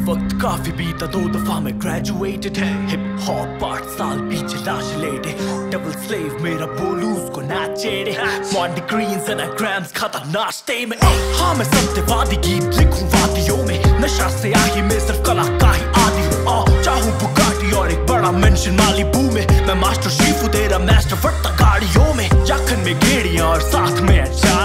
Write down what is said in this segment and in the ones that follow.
वक्त काफ़ी बीता, दो दफ़ा मैं ग्रेजुएटेड है। हिप हॉप आठ साल पीछे लाश लेटे। डबल स्लेव मेरा बोलू उसको ना चेड़े मॉन्डी ग्रीन्स एंड ग्राम्स खाता नाश्ते में। हाँ मैं सत्यवादी, गीत लिखूं वादियों में। नशा से आही मैं सिर्फ़ कला का ही आदि हूँ। चाहूँ बुगाटी और एक बड़ा मेंशन माली बू में मैं मास्टर शीफू तेरा मास्टर फटता गाड़ियों में। जाखन में गेड़ियाँ और साथ में चार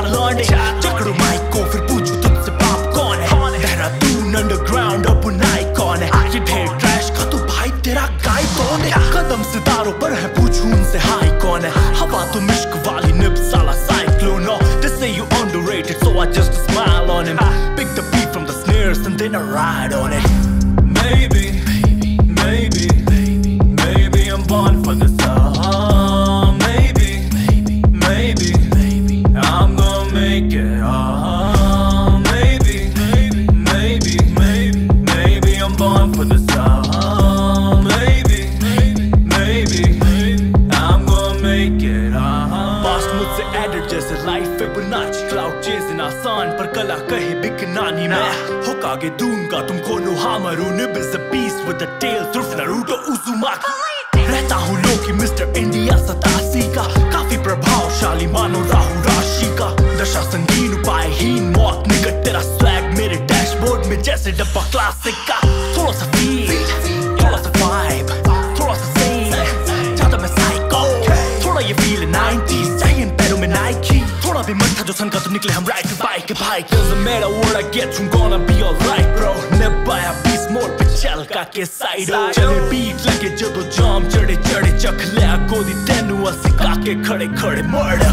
कदम सितारों पर है पूछू उनसे हाई कौन है हवा तो मिश्क वाली निब साला cyclone oh they say you underrated so I just smile on him pick the beat from the snares and then I ride मुझसे एडिट जैसे लाइफ पे बनाच क्लाउड चेजिंग आसान पर कला कहे बिकना नहीं मैं हुक आगे दूँगा तुमको नो हामरू nib is a beast with a tail through Naruto Uzumaki रहता हूँ लोकी मिस्टर इंडिया सतासी का, काफ़ी प्रभावशाली मानो राहु राशि का। दशा संगीन उपायहीन मौत निकट, तेरा स्वैग मेरे डैशबोर्ड में जैसे डब्बा क्लासिक का। विमर्था जो सनगत निकले हम right bike bike Doesn't matter what I get I'm gonna be alright bro. Never a piece more पे चल का के साइड चले बीट लगे जदो जाम चढ़े चढ़े चखले गोदी तेनु असी काके खड़े खड़े मर्ड